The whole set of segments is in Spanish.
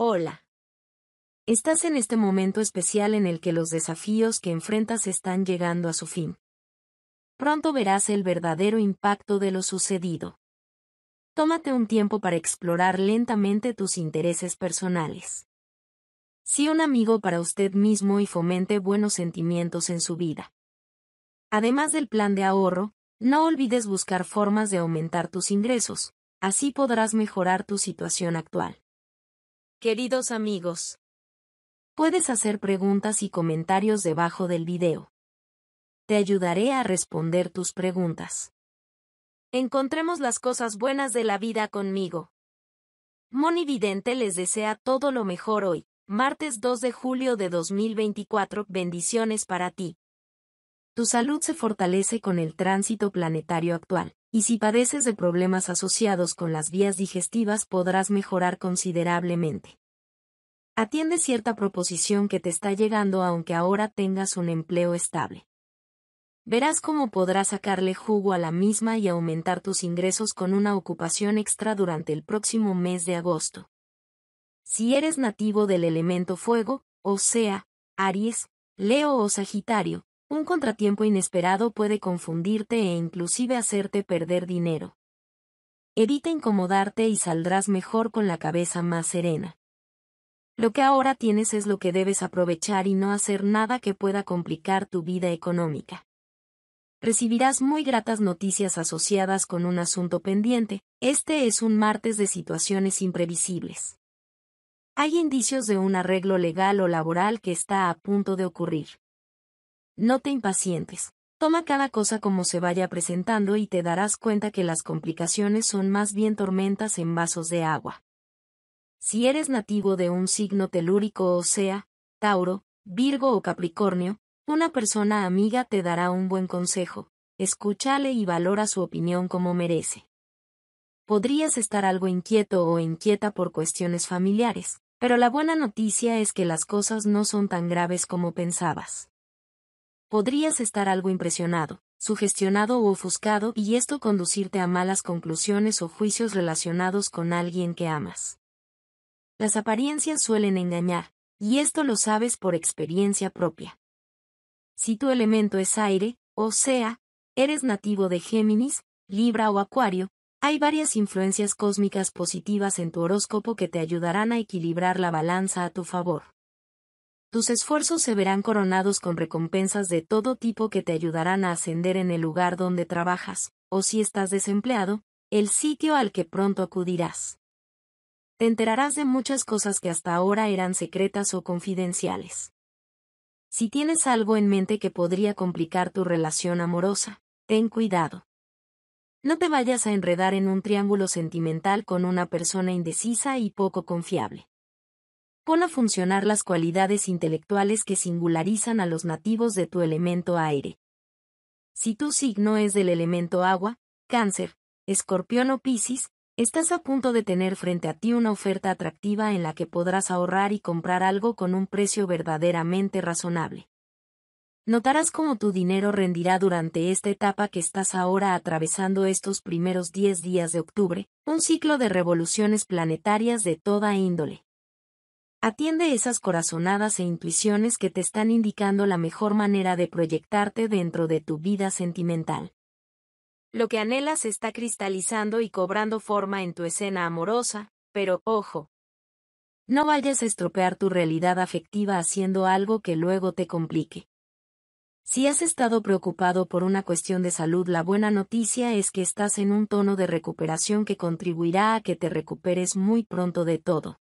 Hola. Estás en este momento especial en el que los desafíos que enfrentas están llegando a su fin. Pronto verás el verdadero impacto de lo sucedido. Tómate un tiempo para explorar lentamente tus intereses personales. Sí un amigo para usted mismo y fomente buenos sentimientos en su vida. Además del plan de ahorro, no olvides buscar formas de aumentar tus ingresos, así podrás mejorar tu situación actual. Queridos amigos, puedes hacer preguntas y comentarios debajo del video. Te ayudaré a responder tus preguntas. Encontremos las cosas buenas de la vida conmigo. Moni Vidente les desea todo lo mejor hoy, martes 2 de julio de 2024. Bendiciones para ti. Tu salud se fortalece con el tránsito planetario actual, y si padeces de problemas asociados con las vías digestivas podrás mejorar considerablemente. Atiende cierta proposición que te está llegando aunque ahora tengas un empleo estable verás cómo podrás sacarle jugo a la misma y aumentar tus ingresos con una ocupación extra durante el próximo mes de agosto. Si eres nativo del elemento fuego, o sea, Aries, Leo o Sagitario, un contratiempo inesperado puede confundirte e inclusive hacerte perder dinero. Evita incomodarte y saldrás mejor con la cabeza más serena. Lo que ahora tienes es lo que debes aprovechar y no hacer nada que pueda complicar tu vida económica recibirás muy gratas noticias asociadas con un asunto pendiente. Este es un martes de situaciones imprevisibles. Hay indicios de un arreglo legal o laboral que está a punto de ocurrir. No te impacientes. Toma cada cosa como se vaya presentando y te darás cuenta que las complicaciones son más bien tormentas en vasos de agua. Si eres nativo de un signo telúrico o sea, Tauro, Virgo o Capricornio, una persona amiga te dará un buen consejo, escúchale y valora su opinión como merece. Podrías estar algo inquieto o inquieta por cuestiones familiares, pero la buena noticia es que las cosas no son tan graves como pensabas. Podrías estar algo impresionado, sugestionado o ofuscado y esto conducirte a malas conclusiones o juicios relacionados con alguien que amas. Las apariencias suelen engañar, y esto lo sabes por experiencia propia. Si tu elemento es aire, o sea, eres nativo de Géminis, Libra o Acuario, hay varias influencias cósmicas positivas en tu horóscopo que te ayudarán a equilibrar la balanza a tu favor. Tus esfuerzos se verán coronados con recompensas de todo tipo que te ayudarán a ascender en el lugar donde trabajas, o si estás desempleado, el sitio al que pronto acudirás. Te enterarás de muchas cosas que hasta ahora eran secretas o confidenciales. Si tienes algo en mente que podría complicar tu relación amorosa, ten cuidado. No te vayas a enredar en un triángulo sentimental con una persona indecisa y poco confiable. Pon a funcionar las cualidades intelectuales que singularizan a los nativos de tu elemento aire. Si tu signo es del elemento agua, cáncer, escorpión o piscis, Estás a punto de tener frente a ti una oferta atractiva en la que podrás ahorrar y comprar algo con un precio verdaderamente razonable. Notarás cómo tu dinero rendirá durante esta etapa que estás ahora atravesando estos primeros 10 días de octubre, un ciclo de revoluciones planetarias de toda índole. Atiende esas corazonadas e intuiciones que te están indicando la mejor manera de proyectarte dentro de tu vida sentimental. Lo que anhelas está cristalizando y cobrando forma en tu escena amorosa, pero, ojo. No vayas a estropear tu realidad afectiva haciendo algo que luego te complique. Si has estado preocupado por una cuestión de salud, la buena noticia es que estás en un tono de recuperación que contribuirá a que te recuperes muy pronto de todo.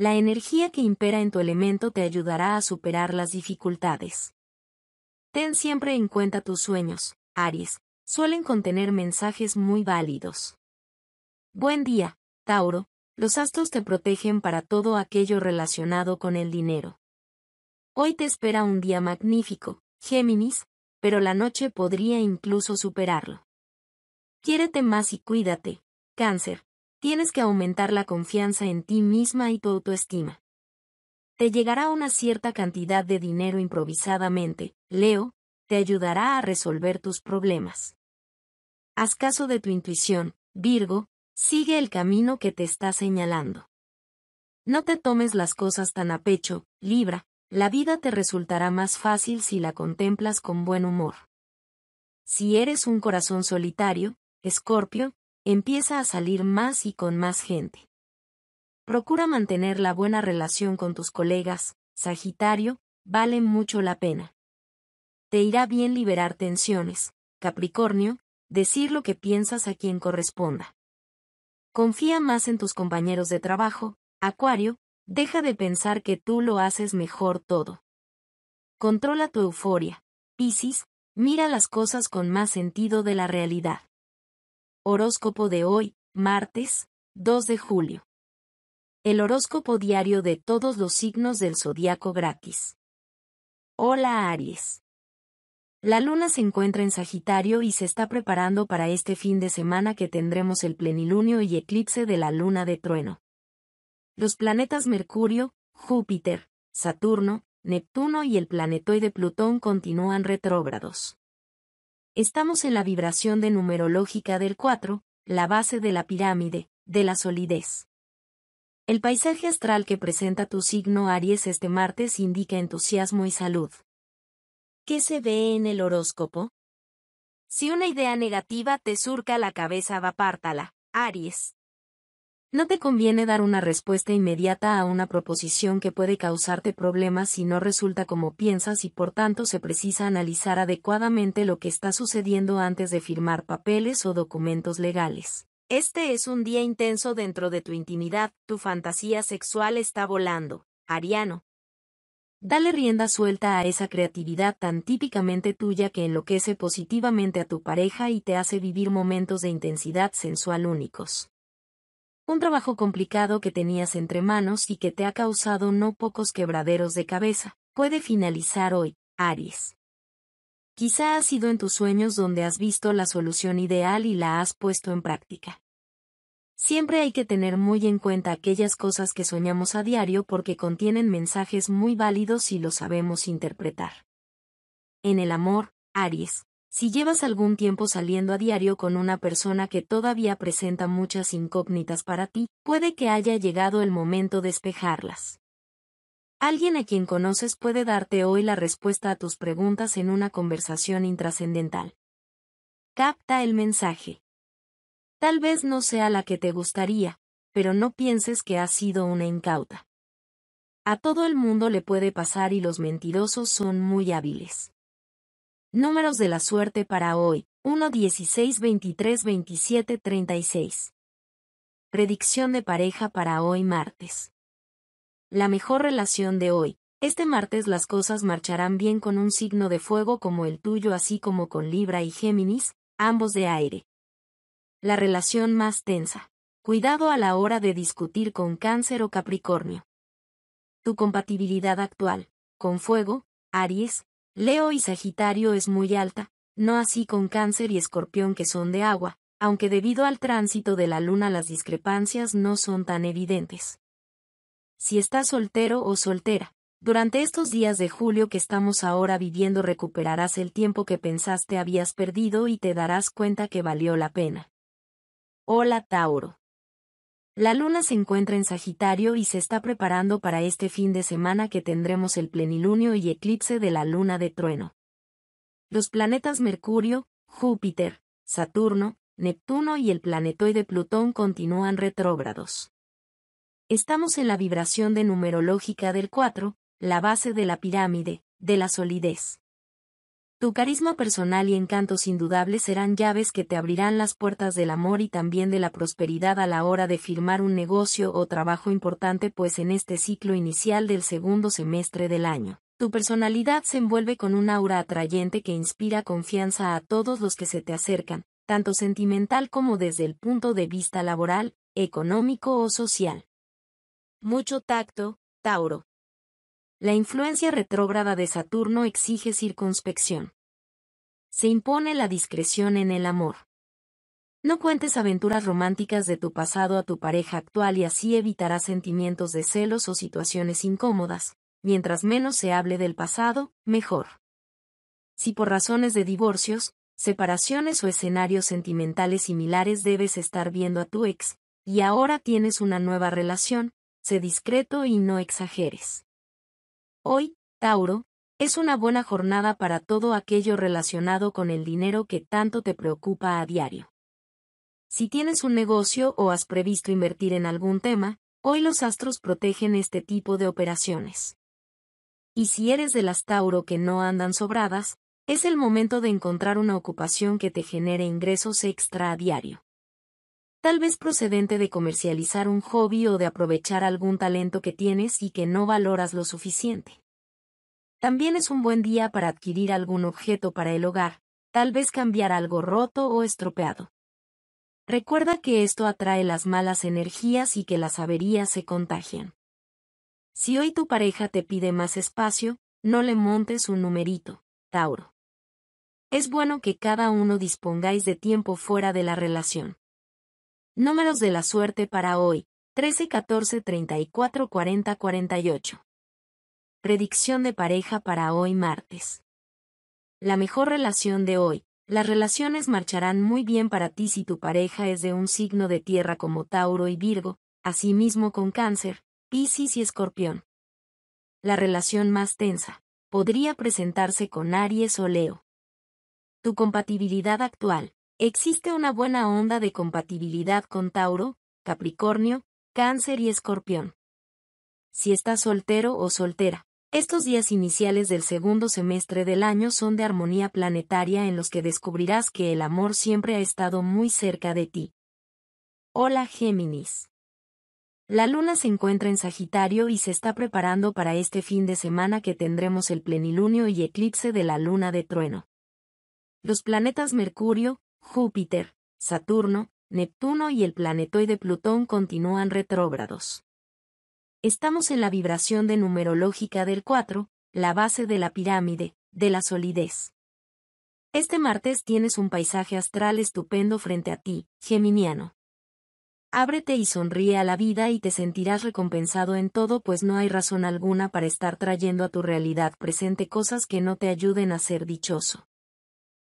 La energía que impera en tu elemento te ayudará a superar las dificultades. Ten siempre en cuenta tus sueños, Aries, suelen contener mensajes muy válidos. Buen día, Tauro, los astros te protegen para todo aquello relacionado con el dinero. Hoy te espera un día magnífico, Géminis, pero la noche podría incluso superarlo. Quiérete más y cuídate, Cáncer, tienes que aumentar la confianza en ti misma y tu autoestima. Te llegará una cierta cantidad de dinero improvisadamente, Leo, te ayudará a resolver tus problemas. Haz caso de tu intuición, Virgo, sigue el camino que te está señalando. No te tomes las cosas tan a pecho, Libra, la vida te resultará más fácil si la contemplas con buen humor. Si eres un corazón solitario, Escorpio, empieza a salir más y con más gente. Procura mantener la buena relación con tus colegas, Sagitario, vale mucho la pena. Te irá bien liberar tensiones, Capricornio, decir lo que piensas a quien corresponda. Confía más en tus compañeros de trabajo, Acuario, deja de pensar que tú lo haces mejor todo. Controla tu euforia, Piscis, mira las cosas con más sentido de la realidad. Horóscopo de hoy, martes, 2 de julio. El horóscopo diario de todos los signos del zodiaco gratis. Hola Aries. La luna se encuentra en Sagitario y se está preparando para este fin de semana que tendremos el plenilunio y eclipse de la luna de trueno. Los planetas Mercurio, Júpiter, Saturno, Neptuno y el planetoide Plutón continúan retrógrados. Estamos en la vibración de numerológica del 4, la base de la pirámide, de la solidez. El paisaje astral que presenta tu signo Aries este martes indica entusiasmo y salud. ¿Qué se ve en el horóscopo? Si una idea negativa te surca la cabeza, apártala, Aries. No te conviene dar una respuesta inmediata a una proposición que puede causarte problemas si no resulta como piensas y por tanto se precisa analizar adecuadamente lo que está sucediendo antes de firmar papeles o documentos legales. Este es un día intenso dentro de tu intimidad, tu fantasía sexual está volando. Ariano. Dale rienda suelta a esa creatividad tan típicamente tuya que enloquece positivamente a tu pareja y te hace vivir momentos de intensidad sensual únicos. Un trabajo complicado que tenías entre manos y que te ha causado no pocos quebraderos de cabeza, puede finalizar hoy, Aries. Quizá ha sido en tus sueños donde has visto la solución ideal y la has puesto en práctica. Siempre hay que tener muy en cuenta aquellas cosas que soñamos a diario porque contienen mensajes muy válidos si lo sabemos interpretar. En el amor, Aries, si llevas algún tiempo saliendo a diario con una persona que todavía presenta muchas incógnitas para ti, puede que haya llegado el momento de despejarlas. Alguien a quien conoces puede darte hoy la respuesta a tus preguntas en una conversación intrascendental. Capta el mensaje. Tal vez no sea la que te gustaría, pero no pienses que ha sido una incauta. A todo el mundo le puede pasar y los mentirosos son muy hábiles. Números de la suerte para hoy. 1, 16, 23, 27, 36. Predicción de pareja para hoy martes. La mejor relación de hoy. Este martes las cosas marcharán bien con un signo de fuego como el tuyo así como con Libra y Géminis, ambos de aire. La relación más tensa. Cuidado a la hora de discutir con Cáncer o Capricornio. Tu compatibilidad actual. Con fuego, Aries, Leo y Sagitario es muy alta, no así con Cáncer y Escorpión que son de agua, aunque debido al tránsito de la luna las discrepancias no son tan evidentes. Si estás soltero o soltera, durante estos días de julio que estamos ahora viviendo recuperarás el tiempo que pensaste habías perdido y te darás cuenta que valió la pena. Hola Tauro. La luna se encuentra en Sagitario y se está preparando para este fin de semana que tendremos el plenilunio y eclipse de la luna de trueno. Los planetas Mercurio, Júpiter, Saturno, Neptuno y el planetoide Plutón continúan retrógrados. Estamos en la vibración de numerológica del 4, la base de la pirámide, de la solidez. Tu carisma personal y encantos indudables serán llaves que te abrirán las puertas del amor y también de la prosperidad a la hora de firmar un negocio o trabajo importante pues en este ciclo inicial del segundo semestre del año. Tu personalidad se envuelve con un aura atrayente que inspira confianza a todos los que se te acercan, tanto sentimental como desde el punto de vista laboral, económico o social. Mucho tacto, Tauro. La influencia retrógrada de Saturno exige circunspección. Se impone la discreción en el amor. No cuentes aventuras románticas de tu pasado a tu pareja actual y así evitarás sentimientos de celos o situaciones incómodas. Mientras menos se hable del pasado, mejor. Si por razones de divorcios, separaciones o escenarios sentimentales similares debes estar viendo a tu ex, y ahora tienes una nueva relación, sé discreto y no exageres. Hoy, Tauro, es una buena jornada para todo aquello relacionado con el dinero que tanto te preocupa a diario. Si tienes un negocio o has previsto invertir en algún tema, hoy los astros protegen este tipo de operaciones. Y si eres de las Tauro que no andan sobradas, es el momento de encontrar una ocupación que te genere ingresos extra a diario. Tal vez procedente de comercializar un hobby o de aprovechar algún talento que tienes y que no valoras lo suficiente. También es un buen día para adquirir algún objeto para el hogar, tal vez cambiar algo roto o estropeado. Recuerda que esto atrae las malas energías y que las averías se contagian. Si hoy tu pareja te pide más espacio, no le montes un numerito, Tauro. Es bueno que cada uno dispongáis de tiempo fuera de la relación. Números de la suerte para hoy, 13, 14, 34, 40, 48. Predicción de pareja para hoy martes. La mejor relación de hoy, las relaciones marcharán muy bien para ti si tu pareja es de un signo de tierra como Tauro y Virgo, asimismo con Cáncer, Piscis y Escorpión. La relación más tensa podría presentarse con Aries o Leo. Tu compatibilidad actual. Existe una buena onda de compatibilidad con Tauro, Capricornio, Cáncer y Escorpión. Si estás soltero o soltera, estos días iniciales del segundo semestre del año son de armonía planetaria en los que descubrirás que el amor siempre ha estado muy cerca de ti. Hola Géminis. La luna se encuentra en Sagitario y se está preparando para este fin de semana que tendremos el plenilunio y eclipse de la luna de trueno. Los planetas Mercurio, Júpiter, Saturno, Neptuno y el planetoide Plutón continúan retrógrados. Estamos en la vibración de numerológica del 4, la base de la pirámide, de la solidez. Este martes tienes un paisaje astral estupendo frente a ti, Geminiano. Ábrete y sonríe a la vida y te sentirás recompensado en todo pues no hay razón alguna para estar trayendo a tu realidad presente cosas que no te ayuden a ser dichoso.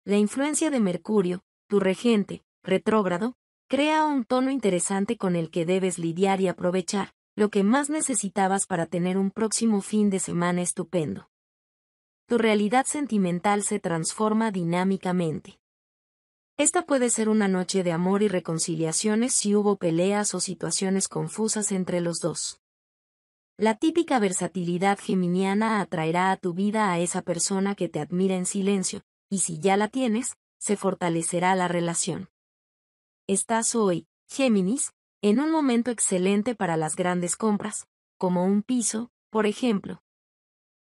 La influencia de Mercurio, tu regente, retrógrado, crea un tono interesante con el que debes lidiar y aprovechar, lo que más necesitabas para tener un próximo fin de semana estupendo. Tu realidad sentimental se transforma dinámicamente. Esta puede ser una noche de amor y reconciliaciones si hubo peleas o situaciones confusas entre los dos. La típica versatilidad geminiana atraerá a tu vida a esa persona que te admira en silencio, y si ya la tienes, se fortalecerá la relación. Estás hoy, Géminis, en un momento excelente para las grandes compras, como un piso, por ejemplo.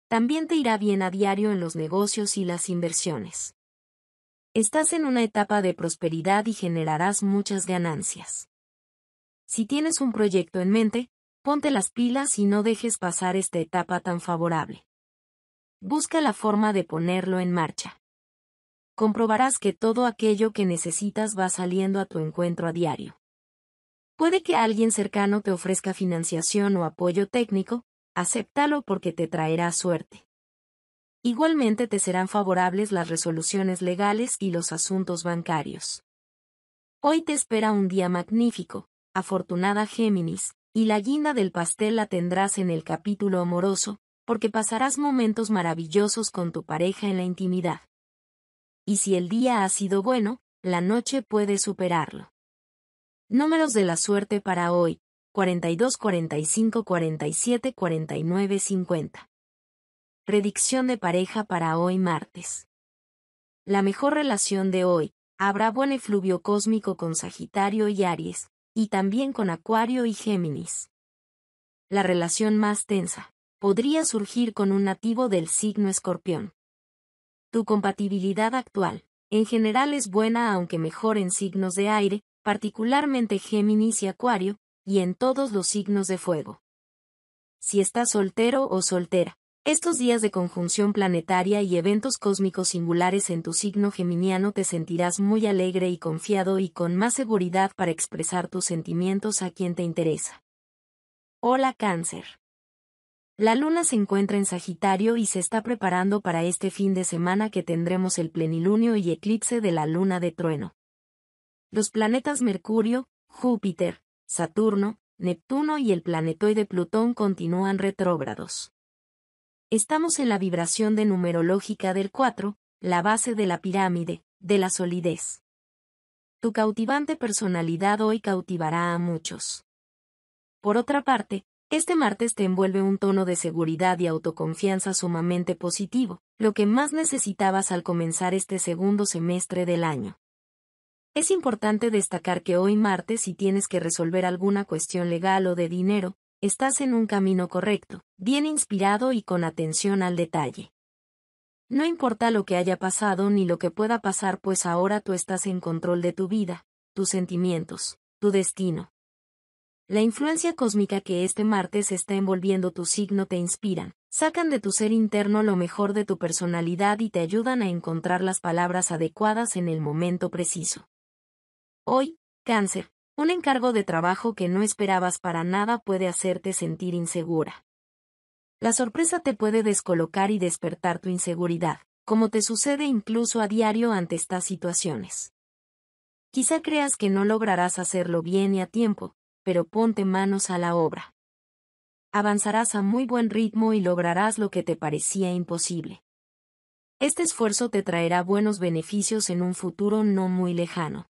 También te irá bien a diario en los negocios y las inversiones. Estás en una etapa de prosperidad y generarás muchas ganancias. Si tienes un proyecto en mente, ponte las pilas y no dejes pasar esta etapa tan favorable. Busca la forma de ponerlo en marcha. Comprobarás que todo aquello que necesitas va saliendo a tu encuentro a diario. Puede que alguien cercano te ofrezca financiación o apoyo técnico, acéptalo porque te traerá suerte. Igualmente te serán favorables las resoluciones legales y los asuntos bancarios. Hoy te espera un día magnífico, afortunada Géminis, y la guinda del pastel la tendrás en el capítulo amoroso, porque pasarás momentos maravillosos con tu pareja en la intimidad. Y si el día ha sido bueno, la noche puede superarlo. Números de la suerte para hoy, 42, 45, 47, 49, 50. Predicción de pareja para hoy martes. La mejor relación de hoy, habrá buen efluvio cósmico con Sagitario y Aries, y también con Acuario y Géminis. La relación más tensa, podría surgir con un nativo del signo escorpión. Tu compatibilidad actual, en general es buena aunque mejor en signos de aire, particularmente Géminis y Acuario, y en todos los signos de fuego. Si estás soltero o soltera, estos días de conjunción planetaria y eventos cósmicos singulares en tu signo geminiano te sentirás muy alegre y confiado y con más seguridad para expresar tus sentimientos a quien te interesa. Hola Cáncer. La luna se encuentra en Sagitario y se está preparando para este fin de semana que tendremos el plenilunio y eclipse de la luna de trueno. Los planetas Mercurio, Júpiter, Saturno, Neptuno y el planetoide Plutón continúan retrógrados. Estamos en la vibración de numerológica del 4, la base de la pirámide, de la solidez. Tu cautivante personalidad hoy cautivará a muchos. Por otra parte, este martes te envuelve un tono de seguridad y autoconfianza sumamente positivo, lo que más necesitabas al comenzar este segundo semestre del año. Es importante destacar que hoy martes si tienes que resolver alguna cuestión legal o de dinero, estás en un camino correcto, bien inspirado y con atención al detalle. No importa lo que haya pasado ni lo que pueda pasar pues ahora tú estás en control de tu vida, tus sentimientos, tu destino. La influencia cósmica que este martes está envolviendo tu signo te inspiran, sacan de tu ser interno lo mejor de tu personalidad y te ayudan a encontrar las palabras adecuadas en el momento preciso. Hoy, cáncer, un encargo de trabajo que no esperabas para nada puede hacerte sentir insegura. La sorpresa te puede descolocar y despertar tu inseguridad, como te sucede incluso a diario ante estas situaciones. Quizá creas que no lograrás hacerlo bien y a tiempo, pero ponte manos a la obra. Avanzarás a muy buen ritmo y lograrás lo que te parecía imposible. Este esfuerzo te traerá buenos beneficios en un futuro no muy lejano.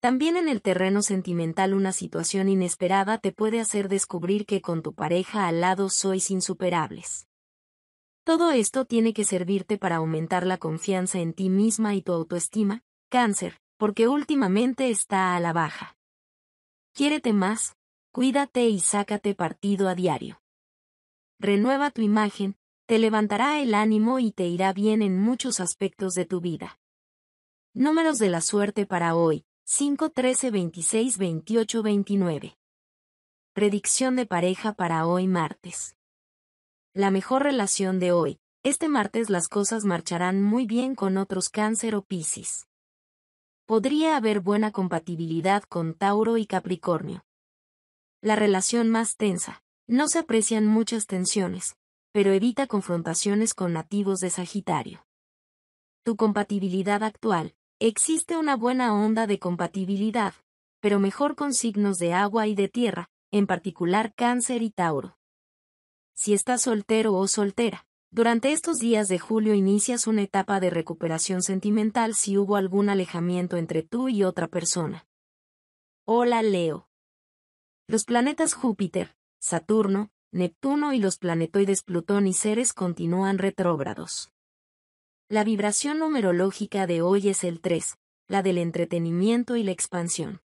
También en el terreno sentimental una situación inesperada te puede hacer descubrir que con tu pareja al lado sois insuperables. Todo esto tiene que servirte para aumentar la confianza en ti misma y tu autoestima, cáncer, porque últimamente está a la baja. Quiérete más, cuídate y sácate partido a diario. Renueva tu imagen, te levantará el ánimo y te irá bien en muchos aspectos de tu vida. Números de la suerte para hoy, 5, 13, 26, 28, 29. Predicción de pareja para hoy martes. La mejor relación de hoy. Este martes las cosas marcharán muy bien con otros cáncer o piscis. Podría haber buena compatibilidad con Tauro y Capricornio. La relación más tensa. No se aprecian muchas tensiones, pero evita confrontaciones con nativos de Sagitario. Tu compatibilidad actual, Existe una buena onda de compatibilidad, pero mejor con signos de agua y de tierra, en particular cáncer y tauro. Si estás soltero o soltera, durante estos días de julio inicias una etapa de recuperación sentimental si hubo algún alejamiento entre tú y otra persona. Hola Leo. Los planetas Júpiter, Saturno, Neptuno y los planetoides Plutón y Ceres continúan retrógrados. La vibración numerológica de hoy es el 3, la del entretenimiento y la expansión.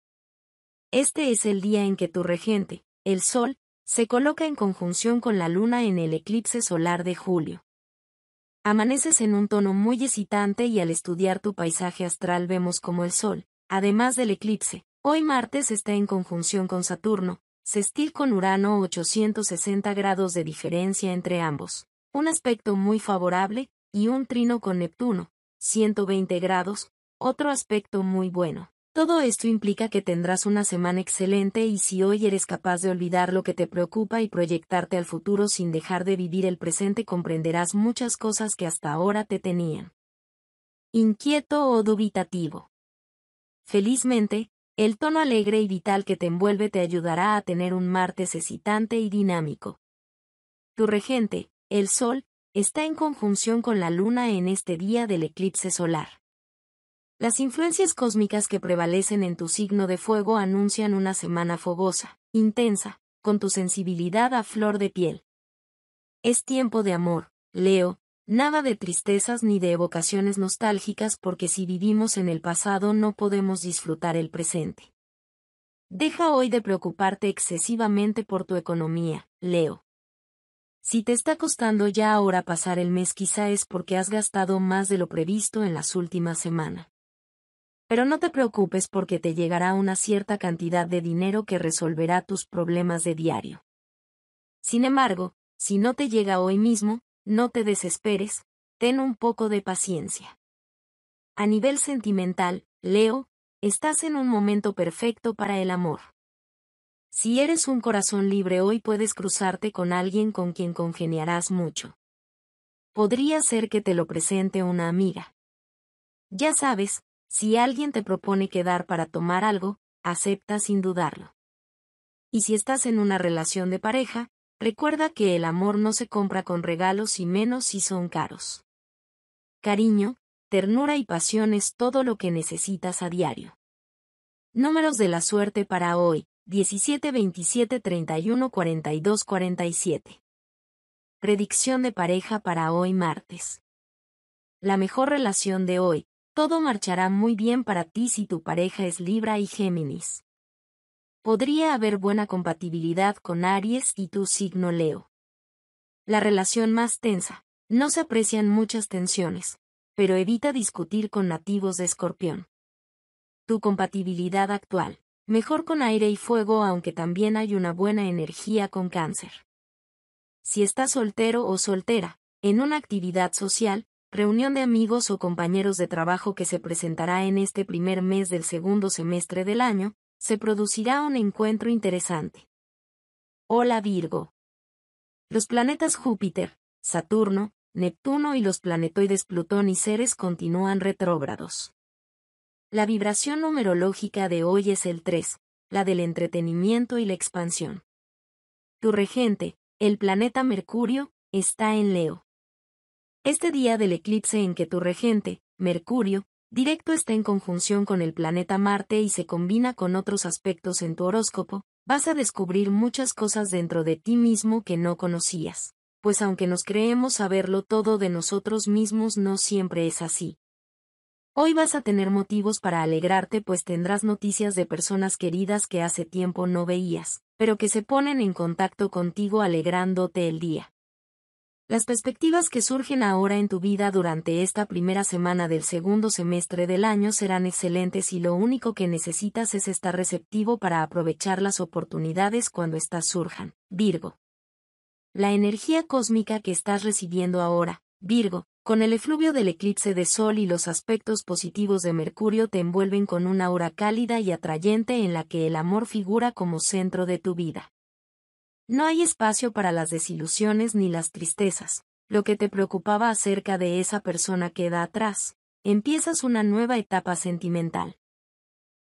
Este es el día en que tu regente, el Sol, se coloca en conjunción con la Luna en el eclipse solar de julio. Amaneces en un tono muy excitante y al estudiar tu paisaje astral vemos como el Sol, además del eclipse, hoy martes está en conjunción con Saturno, sextil con Urano 860 grados de diferencia entre ambos. Un aspecto muy favorable, y un trino con Neptuno, 120 grados, otro aspecto muy bueno. Todo esto implica que tendrás una semana excelente y si hoy eres capaz de olvidar lo que te preocupa y proyectarte al futuro sin dejar de vivir el presente comprenderás muchas cosas que hasta ahora te tenían. Inquieto o dubitativo. Felizmente, el tono alegre y vital que te envuelve te ayudará a tener un martes excitante y dinámico. Tu regente, el Sol, está en conjunción con la Luna en este día del eclipse solar. Las influencias cósmicas que prevalecen en tu signo de fuego anuncian una semana fogosa, intensa, con tu sensibilidad a flor de piel. Es tiempo de amor, Leo, nada de tristezas ni de evocaciones nostálgicas porque si vivimos en el pasado no podemos disfrutar el presente. Deja hoy de preocuparte excesivamente por tu economía, Leo. Si te está costando ya ahora pasar el mes quizá es porque has gastado más de lo previsto en las últimas semanas. Pero no te preocupes porque te llegará una cierta cantidad de dinero que resolverá tus problemas de diario. Sin embargo, si no te llega hoy mismo, no te desesperes, ten un poco de paciencia. A nivel sentimental, Leo, estás en un momento perfecto para el amor. Si eres un corazón libre hoy puedes cruzarte con alguien con quien congeniarás mucho. Podría ser que te lo presente una amiga. Ya sabes, si alguien te propone quedar para tomar algo, acepta sin dudarlo. Y si estás en una relación de pareja, recuerda que el amor no se compra con regalos y menos si son caros. Cariño, ternura y pasión es todo lo que necesitas a diario. Números de la suerte para hoy, 17, 27, 31, 42, 47. Predicción de pareja para hoy martes. La mejor relación de hoy, todo marchará muy bien para ti si tu pareja es Libra y Géminis. Podría haber buena compatibilidad con Aries y tu signo Leo. La relación más tensa. No se aprecian muchas tensiones, pero evita discutir con nativos de Escorpión. Tu compatibilidad actual. Mejor con aire y fuego aunque también hay una buena energía con cáncer. Si estás soltero o soltera, en una actividad social, reunión de amigos o compañeros de trabajo que se presentará en este primer mes del segundo semestre del año, se producirá un encuentro interesante. Hola Virgo. Los planetas Júpiter, Saturno, Neptuno y los planetoides Plutón y Ceres continúan retrógrados. La vibración numerológica de hoy es el 3, la del entretenimiento y la expansión. Tu regente, el planeta Mercurio, está en Leo. Este día del eclipse en que tu regente, Mercurio, directo está en conjunción con el planeta Marte y se combina con otros aspectos en tu horóscopo, vas a descubrir muchas cosas dentro de ti mismo que no conocías. Pues aunque nos creemos saberlo todo de nosotros mismos no siempre es así. Hoy vas a tener motivos para alegrarte pues tendrás noticias de personas queridas que hace tiempo no veías, pero que se ponen en contacto contigo alegrándote el día. Las perspectivas que surgen ahora en tu vida durante esta primera semana del segundo semestre del año serán excelentes y lo único que necesitas es estar receptivo para aprovechar las oportunidades cuando éstas surjan. Virgo. La energía cósmica que estás recibiendo ahora, Virgo, con el efluvio del eclipse de Sol y los aspectos positivos de Mercurio te envuelven con una aura cálida y atrayente en la que el amor figura como centro de tu vida. No hay espacio para las desilusiones ni las tristezas, lo que te preocupaba acerca de esa persona queda atrás, empiezas una nueva etapa sentimental.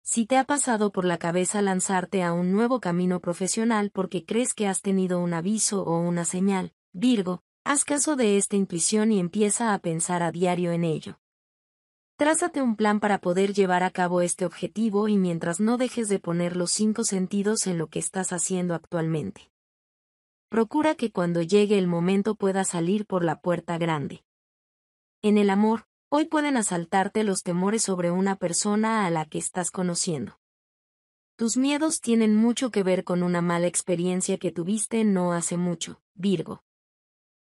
Si te ha pasado por la cabeza lanzarte a un nuevo camino profesional porque crees que has tenido un aviso o una señal, Virgo, Haz caso de esta intuición y empieza a pensar a diario en ello. Trázate un plan para poder llevar a cabo este objetivo y mientras no dejes de poner los cinco sentidos en lo que estás haciendo actualmente. Procura que cuando llegue el momento puedas salir por la puerta grande. En el amor, hoy pueden asaltarte los temores sobre una persona a la que estás conociendo. Tus miedos tienen mucho que ver con una mala experiencia que tuviste no hace mucho, Virgo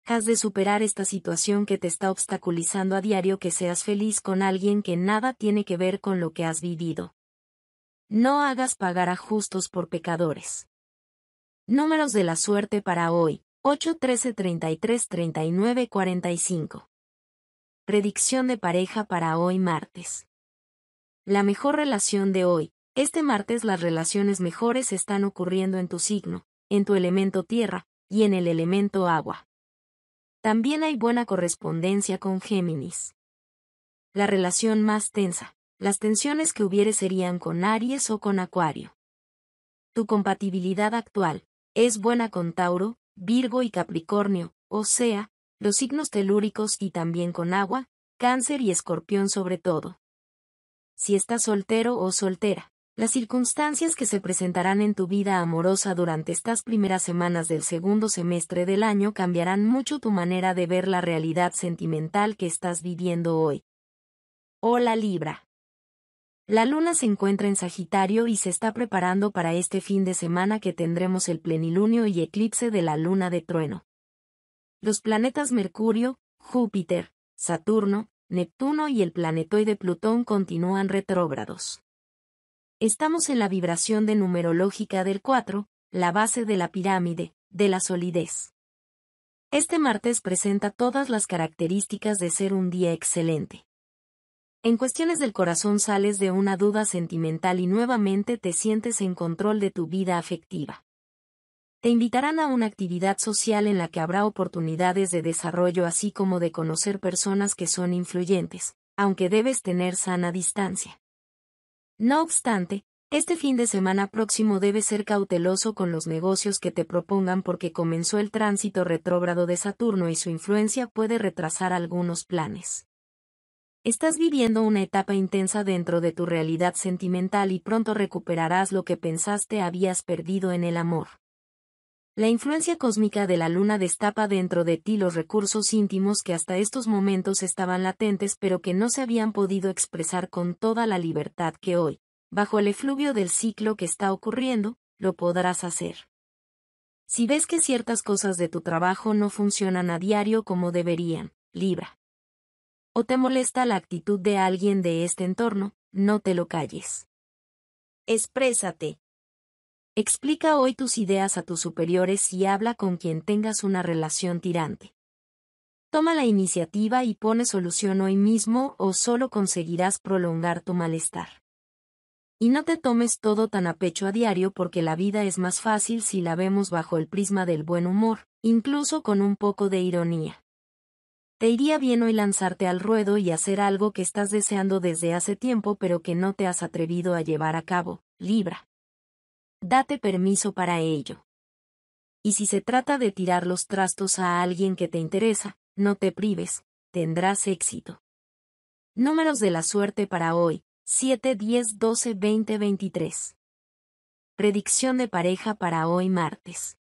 has de superar esta situación que te está obstaculizando a diario que seas feliz con alguien que nada tiene que ver con lo que has vivido. No hagas pagar a justos por pecadores. Números de la suerte para hoy, 8, 13, 33, 39, 45. Predicción de pareja para hoy martes. La mejor relación de hoy. Este martes las relaciones mejores están ocurriendo en tu signo, en tu elemento tierra, y en el elemento agua. También hay buena correspondencia con Géminis. La relación más tensa. Las tensiones que hubiere serían con Aries o con Acuario. Tu compatibilidad actual es buena con Tauro, Virgo y Capricornio, o sea, los signos telúricos y también con agua, Cáncer y Escorpión sobre todo. Si estás soltero o soltera, las circunstancias que se presentarán en tu vida amorosa durante estas primeras semanas del segundo semestre del año cambiarán mucho tu manera de ver la realidad sentimental que estás viviendo hoy. Hola Libra. La luna se encuentra en Sagitario y se está preparando para este fin de semana que tendremos el plenilunio y eclipse de la luna de trueno. Los planetas Mercurio, Júpiter, Saturno, Neptuno y el planetoide Plutón continúan retrógrados. Estamos en la vibración de numerológica del 4, la base de la pirámide, de la solidez. Este martes presenta todas las características de ser un día excelente. En cuestiones del corazón sales de una duda sentimental y nuevamente te sientes en control de tu vida afectiva. Te invitarán a una actividad social en la que habrá oportunidades de desarrollo así como de conocer personas que son influyentes, aunque debes tener sana distancia. No obstante, Este fin de semana próximo debes ser cauteloso con los negocios que te propongan porque comenzó el tránsito retrógrado de Saturno y su influencia puede retrasar algunos planes. Estás viviendo una etapa intensa dentro de tu realidad sentimental y pronto recuperarás lo que pensaste habías perdido en el amor. La influencia cósmica de la luna destapa dentro de ti los recursos íntimos que hasta estos momentos estaban latentes pero que no se habían podido expresar con toda la libertad que hoy, bajo el efluvio del ciclo que está ocurriendo, lo podrás hacer. Si ves que ciertas cosas de tu trabajo no funcionan a diario como deberían, Libra. O te molesta la actitud de alguien de este entorno, no te lo calles. Exprésate. Explica hoy tus ideas a tus superiores y habla con quien tengas una relación tirante. Toma la iniciativa y pone solución hoy mismo o solo conseguirás prolongar tu malestar. Y no te tomes todo tan a pecho a diario porque la vida es más fácil si la vemos bajo el prisma del buen humor, incluso con un poco de ironía. Te iría bien hoy lanzarte al ruedo y hacer algo que estás deseando desde hace tiempo pero que no te has atrevido a llevar a cabo, Libra. Date permiso para ello. Y si se trata de tirar los trastos a alguien que te interesa, no te prives, tendrás éxito. Números de la suerte para hoy, 7, 10, 12, 20, 23. Predicción de pareja para hoy martes.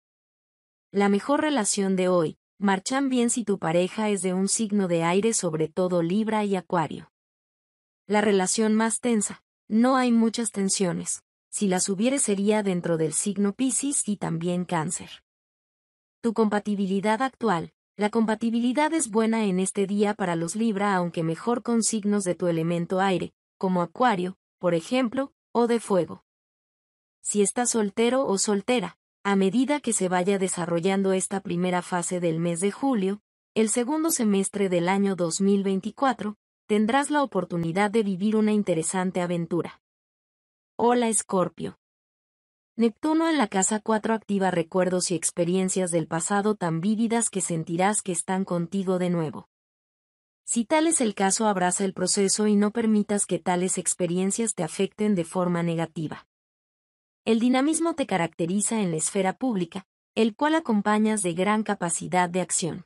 La mejor relación de hoy, marchan bien si tu pareja es de un signo de aire sobre todo Libra y Acuario. La relación más tensa, no hay muchas tensiones, si las hubiere sería dentro del signo Piscis y también Cáncer. Tu compatibilidad actual, la compatibilidad es buena en este día para los Libra aunque mejor con signos de tu elemento aire, como Acuario, por ejemplo, o de fuego. Si estás soltero o soltera, a medida que se vaya desarrollando esta primera fase del mes de julio, el segundo semestre del año 2024, tendrás la oportunidad de vivir una interesante aventura. Hola Escorpio. Neptuno en la casa 4 activa recuerdos y experiencias del pasado tan vívidas que sentirás que están contigo de nuevo. Si tal es el caso, abraza el proceso y no permitas que tales experiencias te afecten de forma negativa. El dinamismo te caracteriza en la esfera pública, el cual acompañas de gran capacidad de acción.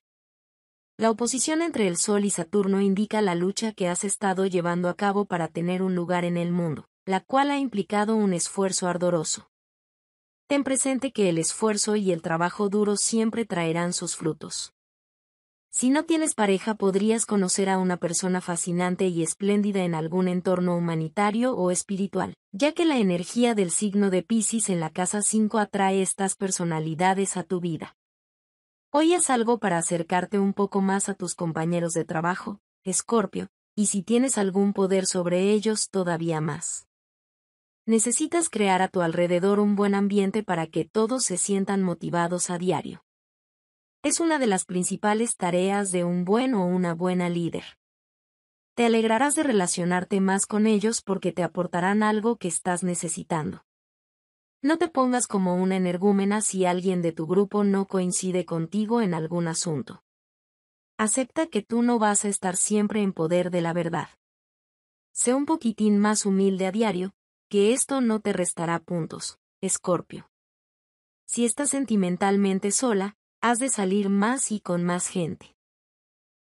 La oposición entre el Sol y Saturno indica la lucha que has estado llevando a cabo para tener un lugar en el mundo, la cual ha implicado un esfuerzo ardoroso. Ten presente que el esfuerzo y el trabajo duro siempre traerán sus frutos. Si no tienes pareja podrías conocer a una persona fascinante y espléndida en algún entorno humanitario o espiritual, ya que la energía del signo de Pisces en la casa 5 atrae estas personalidades a tu vida. Hoy es algo para acercarte un poco más a tus compañeros de trabajo, Escorpio, y si tienes algún poder sobre ellos todavía más. Necesitas crear a tu alrededor un buen ambiente para que todos se sientan motivados a diario es una de las principales tareas de un buen o una buena líder. Te alegrarás de relacionarte más con ellos porque te aportarán algo que estás necesitando. No te pongas como una energúmena si alguien de tu grupo no coincide contigo en algún asunto. Acepta que tú no vas a estar siempre en poder de la verdad. Sé un poquitín más humilde a diario, que esto no te restará puntos, Escorpio. Si estás sentimentalmente sola, has de salir más y con más gente.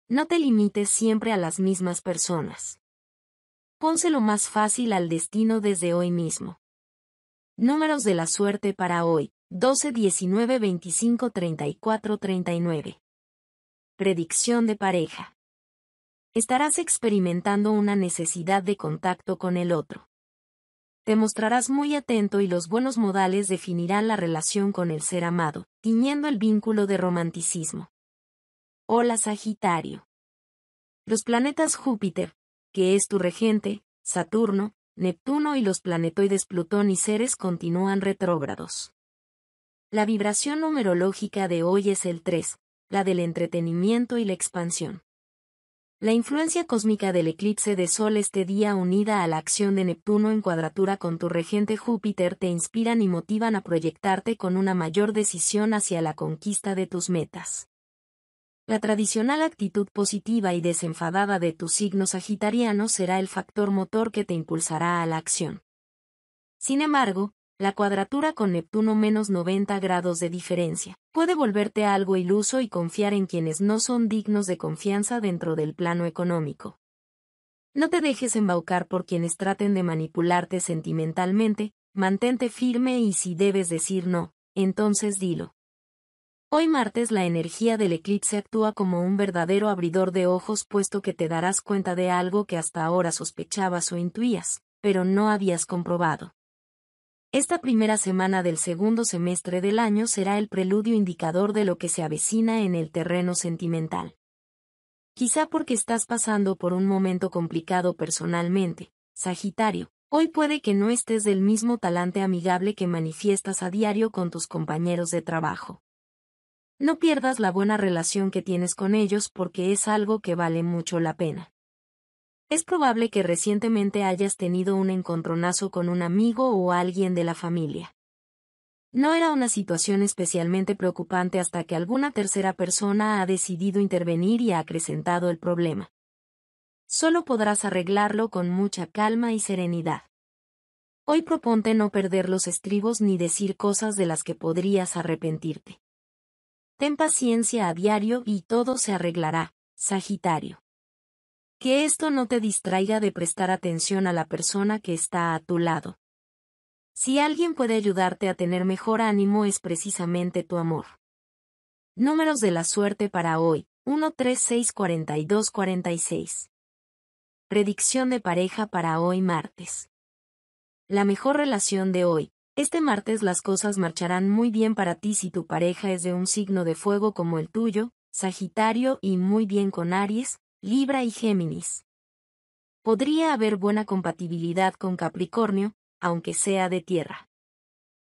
No te limites siempre a las mismas personas. Pónselo más fácil al destino desde hoy mismo. Números de la suerte para hoy, 12, 19, 25, 34, 39. Predicción de pareja. Estarás experimentando una necesidad de contacto con el otro te mostrarás muy atento y los buenos modales definirán la relación con el ser amado, tiñendo el vínculo de romanticismo. Hola Sagitario. Los planetas Júpiter, que es tu regente, Saturno, Neptuno y los planetoides Plutón y Ceres continúan retrógrados. La vibración numerológica de hoy es el 3, la del entretenimiento y la expansión. La influencia cósmica del eclipse de Sol este día unida a la acción de Neptuno en cuadratura con tu regente Júpiter te inspiran y motivan a proyectarte con una mayor decisión hacia la conquista de tus metas. La tradicional actitud positiva y desenfadada de tu signo sagitariano será el factor motor que te impulsará a la acción. Sin embargo, la cuadratura con Neptuno menos 90 grados de diferencia puede volverte algo iluso y confiar en quienes no son dignos de confianza dentro del plano económico. No te dejes embaucar por quienes traten de manipularte sentimentalmente, mantente firme y si debes decir no, entonces dilo. Hoy martes la energía del eclipse actúa como un verdadero abridor de ojos puesto que te darás cuenta de algo que hasta ahora sospechabas o intuías, pero no habías comprobado. Esta primera semana del segundo semestre del año será el preludio indicador de lo que se avecina en el terreno sentimental. Quizá porque estás pasando por un momento complicado personalmente, Sagitario, hoy puede que no estés del mismo talante amigable que manifiestas a diario con tus compañeros de trabajo. No pierdas la buena relación que tienes con ellos porque es algo que vale mucho la pena. Es probable que recientemente hayas tenido un encontronazo con un amigo o alguien de la familia. No era una situación especialmente preocupante hasta que alguna tercera persona ha decidido intervenir y ha acrecentado el problema. Solo podrás arreglarlo con mucha calma y serenidad. Hoy proponte no perder los estribos ni decir cosas de las que podrías arrepentirte. Ten paciencia a diario y todo se arreglará, Sagitario. Que esto no te distraiga de prestar atención a la persona que está a tu lado. Si alguien puede ayudarte a tener mejor ánimo es precisamente tu amor. Números de la suerte para hoy, 1, 3, 6, 42, 46. Predicción de pareja para hoy martes. La mejor relación de hoy, este martes las cosas marcharán muy bien para ti si tu pareja es de un signo de fuego como el tuyo, Sagitario y muy bien con Aries, Libra y Géminis. Podría haber buena compatibilidad con Capricornio, aunque sea de tierra.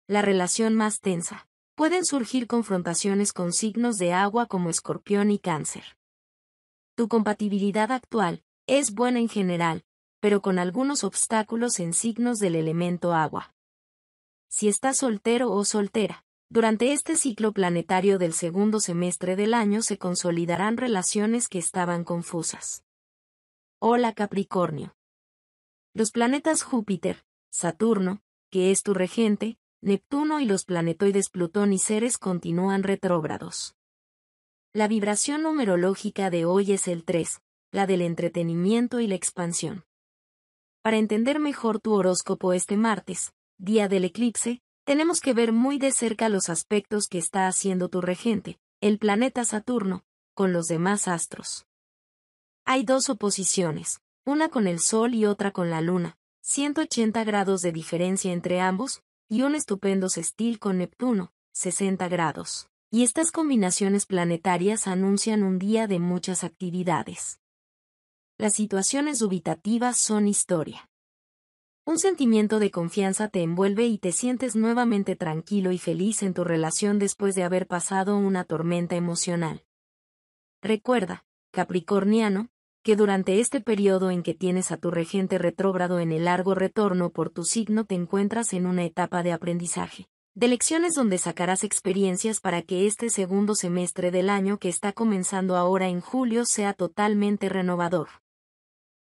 La relación más tensa. Pueden surgir confrontaciones con signos de agua como Escorpión y Cáncer. Tu compatibilidad actual es buena en general, pero con algunos obstáculos en signos del elemento agua si estás soltero o soltera. Durante este ciclo planetario del segundo semestre del año se consolidarán relaciones que estaban confusas. Hola Capricornio. Los planetas Júpiter, Saturno, que es tu regente, Neptuno y los planetoides Plutón y Ceres continúan retrógrados. La vibración numerológica de hoy es el 3, la del entretenimiento y la expansión. Para entender mejor tu horóscopo este martes, día del eclipse, tenemos que ver muy de cerca los aspectos que está haciendo tu regente, el planeta Saturno, con los demás astros. Hay dos oposiciones, una con el Sol y otra con la Luna, 180 grados de diferencia entre ambos, y un estupendo sextil con Neptuno, 60 grados. Y estas combinaciones planetarias anuncian un día de muchas actividades. Las situaciones dubitativas son historia. Un sentimiento de confianza te envuelve y te sientes nuevamente tranquilo y feliz en tu relación después de haber pasado una tormenta emocional. Recuerda, Capricorniano, que durante este periodo en que tienes a tu regente retrógrado en el largo retorno por tu signo te encuentras en una etapa de aprendizaje, de lecciones donde sacarás experiencias para que este segundo semestre del año que está comenzando ahora en julio sea totalmente renovador.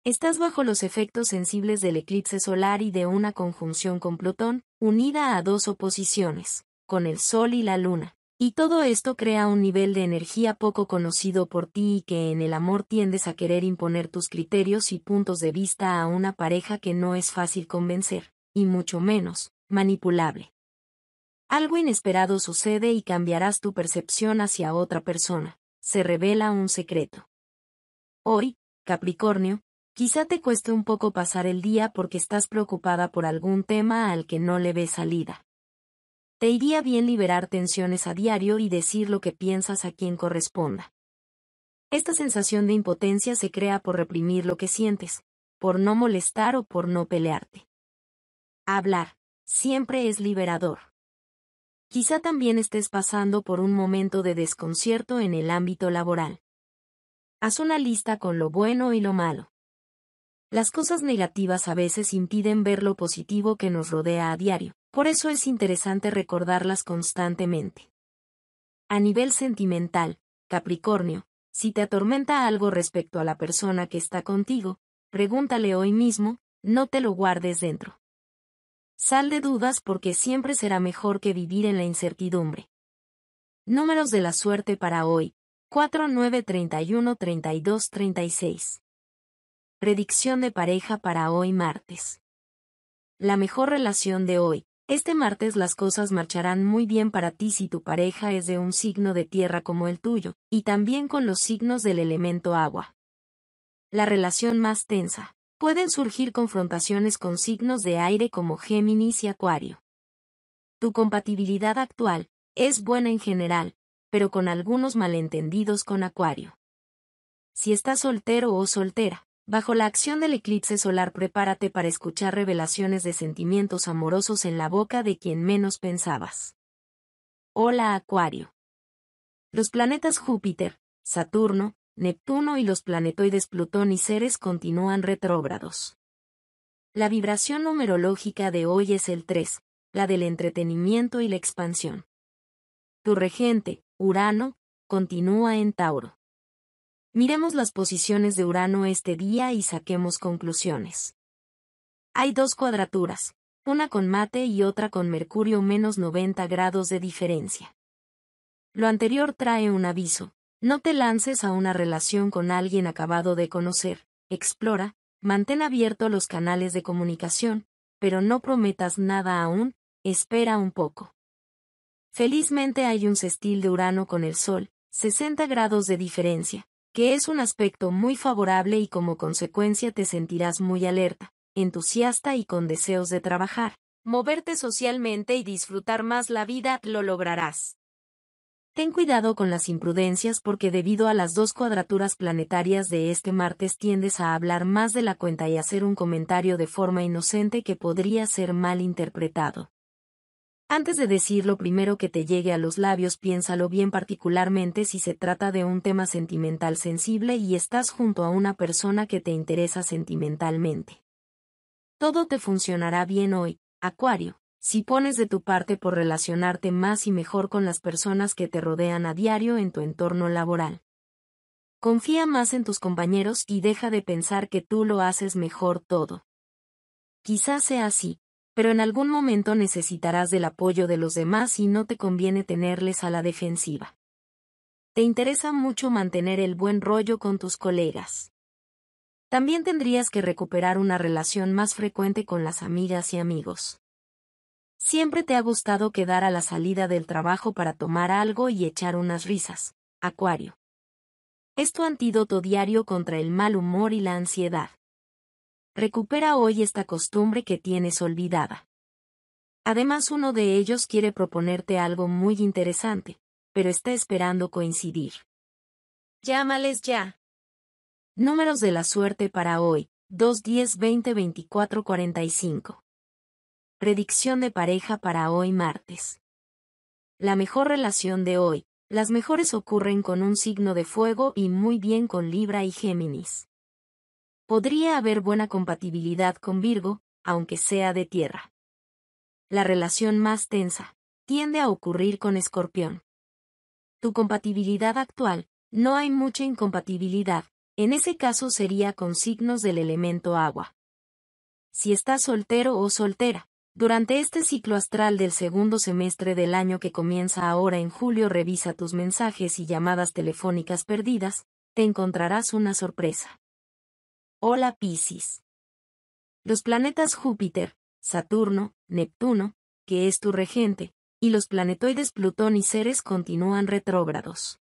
Estás bajo los efectos sensibles del eclipse solar y de una conjunción con Plutón, unida a dos oposiciones, con el Sol y la Luna. Y todo esto crea un nivel de energía poco conocido por ti y que en el amor tiendes a querer imponer tus criterios y puntos de vista a una pareja que no es fácil convencer, y mucho menos, manipulable. Algo inesperado sucede y cambiarás tu percepción hacia otra persona. Se revela un secreto. Hoy, Capricornio, Quizá te cueste un poco pasar el día porque estás preocupada por algún tema al que no le ves salida. Te iría bien liberar tensiones a diario y decir lo que piensas a quien corresponda. Esta sensación de impotencia se crea por reprimir lo que sientes, por no molestar o por no pelearte. Hablar, siempre es liberador. Quizá también estés pasando por un momento de desconcierto en el ámbito laboral. Haz una lista con lo bueno y lo malo. Las cosas negativas a veces impiden ver lo positivo que nos rodea a diario, por eso es interesante recordarlas constantemente. A nivel sentimental, Capricornio, si te atormenta algo respecto a la persona que está contigo, pregúntale hoy mismo, no te lo guardes dentro. Sal de dudas porque siempre será mejor que vivir en la incertidumbre. Números de la suerte para hoy. 4, 9, 31, 32, 36. Predicción de pareja para hoy martes. La mejor relación de hoy. Este martes las cosas marcharán muy bien para ti si tu pareja es de un signo de tierra como el tuyo, y también con los signos del elemento agua. La relación más tensa. Pueden surgir confrontaciones con signos de aire como Géminis y Acuario. Tu compatibilidad actual es buena en general, pero con algunos malentendidos con Acuario. Si estás soltero o soltera, bajo la acción del eclipse solar prepárate para escuchar revelaciones de sentimientos amorosos en la boca de quien menos pensabas. Hola Acuario. Los planetas Júpiter, Saturno, Neptuno y los planetoides Plutón y Ceres continúan retrógrados. La vibración numerológica de hoy es el 3, la del entretenimiento y la expansión. Tu regente, Urano, continúa en Tauro. Miremos las posiciones de Urano este día y saquemos conclusiones. Hay dos cuadraturas, una con Mate y otra con Mercurio menos 90 grados de diferencia. Lo anterior trae un aviso, no te lances a una relación con alguien acabado de conocer, explora, mantén abierto los canales de comunicación, pero no prometas nada aún, espera un poco. Felizmente hay un sextil de Urano con el Sol, 60 grados de diferencia, que es un aspecto muy favorable y como consecuencia te sentirás muy alerta, entusiasta y con deseos de trabajar, moverte socialmente y disfrutar más la vida, lo lograrás. Ten cuidado con las imprudencias porque debido a las dos cuadraturas planetarias de este martes tiendes a hablar más de la cuenta y hacer un comentario de forma inocente que podría ser mal interpretado. Antes de decir lo primero que te llegue a los labios piénsalo bien particularmente si se trata de un tema sentimental sensible y estás junto a una persona que te interesa sentimentalmente. Todo te funcionará bien hoy, Acuario si pones de tu parte por relacionarte más y mejor con las personas que te rodean a diario en tu entorno laboral. Confía más en tus compañeros y deja de pensar que tú lo haces mejor todo. Quizás sea así, pero en algún momento necesitarás del apoyo de los demás y no te conviene tenerles a la defensiva. Te interesa mucho mantener el buen rollo con tus colegas. También tendrías que recuperar una relación más frecuente con las amigas y amigos. Siempre te ha gustado quedar a la salida del trabajo para tomar algo y echar unas risas. Acuario. Es tu antídoto diario contra el mal humor y la ansiedad. Recupera hoy esta costumbre que tienes olvidada. Además uno de ellos quiere proponerte algo muy interesante, pero está esperando coincidir. Llámales ya. Números de la suerte para hoy, 2 10 20 24 45. Predicción de pareja para hoy martes. La mejor relación de hoy. Las mejores ocurren con un signo de fuego y muy bien con Libra y Géminis. Podría haber buena compatibilidad con Virgo, aunque sea de tierra. La relación más tensa tiende a ocurrir con Escorpión. Tu compatibilidad actual, no hay mucha incompatibilidad, en ese caso sería con signos del elemento agua. Si estás soltero o soltera, durante este ciclo astral del segundo semestre del año que comienza ahora en julio revisa tus mensajes y llamadas telefónicas perdidas, te encontrarás una sorpresa. Hola Piscis. Los planetas Júpiter, Saturno, Neptuno, que es tu regente, y los planetoides Plutón y Ceres continúan retrógrados.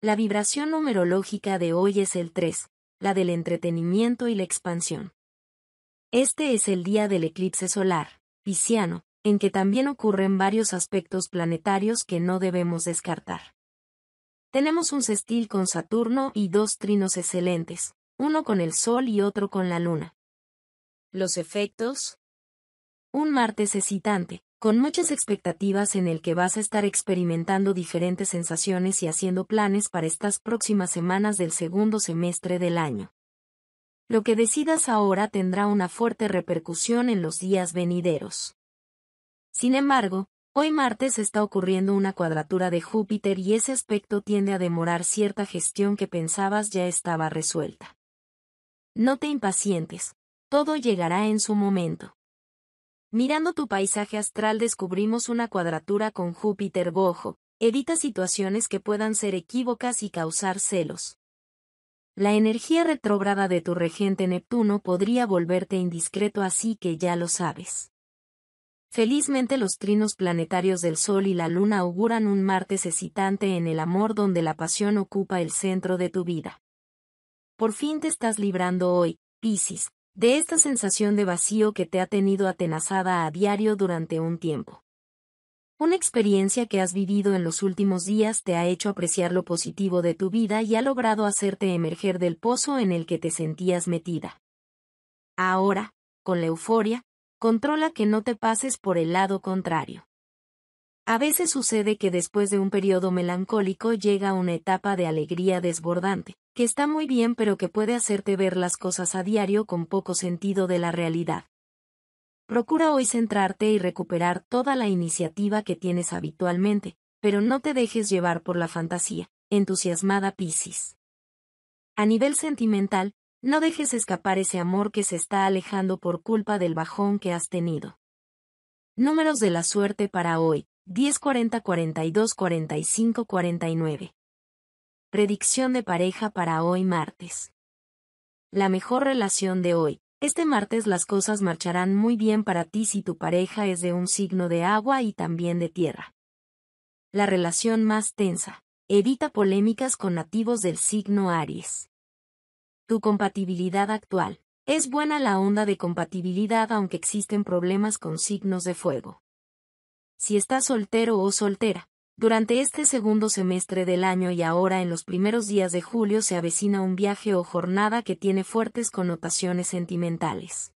La vibración numerológica de hoy es el 3, la del entretenimiento y la expansión. Este es el día del eclipse solar, pisciano, en que también ocurren varios aspectos planetarios que no debemos descartar. Tenemos un sextil con Saturno y dos trinos excelentes, uno con el Sol y otro con la Luna. Los efectos. Un martes excitante, con muchas expectativas en el que vas a estar experimentando diferentes sensaciones y haciendo planes para estas próximas semanas del segundo semestre del año. Lo que decidas ahora tendrá una fuerte repercusión en los días venideros. Sin embargo, hoy martes está ocurriendo una cuadratura de Júpiter y ese aspecto tiende a demorar cierta gestión que pensabas ya estaba resuelta. No te impacientes, todo llegará en su momento. Mirando tu paisaje astral descubrimos una cuadratura con Júpiter bojo, evita situaciones que puedan ser equívocas y causar celos. La energía retrógrada de tu regente Neptuno podría volverte indiscreto así que ya lo sabes. Felizmente los trinos planetarios del Sol y la Luna auguran un martes excitante en el amor donde la pasión ocupa el centro de tu vida. Por fin te estás librando hoy, Piscis, de esta sensación de vacío que te ha tenido atenazada a diario durante un tiempo. Una experiencia que has vivido en los últimos días te ha hecho apreciar lo positivo de tu vida y ha logrado hacerte emerger del pozo en el que te sentías metida. Ahora, con la euforia, controla que no te pases por el lado contrario. A veces sucede que después de un periodo melancólico llega una etapa de alegría desbordante, que está muy bien pero que puede hacerte ver las cosas a diario con poco sentido de la realidad. Procura hoy centrarte y recuperar toda la iniciativa que tienes habitualmente, pero no te dejes llevar por la fantasía, entusiasmada Piscis. A nivel sentimental, no dejes escapar ese amor que se está alejando por culpa del bajón que has tenido. Números de la suerte para hoy, 10 40 42 45 49. Predicción de pareja para hoy martes. La mejor relación de hoy. Este martes las cosas marcharán muy bien para ti si tu pareja es de un signo de agua y también de tierra. La relación más tensa. Evita polémicas con nativos del signo Aries. Tu compatibilidad actual. Es buena la onda de compatibilidad aunque existen problemas con signos de fuego si estás soltero o soltera. Durante este segundo semestre del año y ahora en los primeros días de julio se avecina un viaje o jornada que tiene fuertes connotaciones sentimentales.